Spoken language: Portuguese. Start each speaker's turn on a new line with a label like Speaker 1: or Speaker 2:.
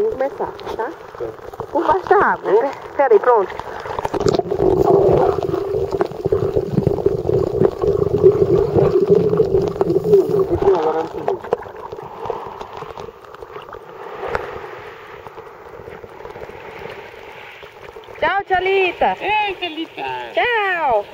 Speaker 1: Vamos começar, tá? Por baixo da água. Hum? Né? Pera aí, pronto. Tchau, Tchalita.
Speaker 2: Ei, Tchalita.
Speaker 1: Tchau.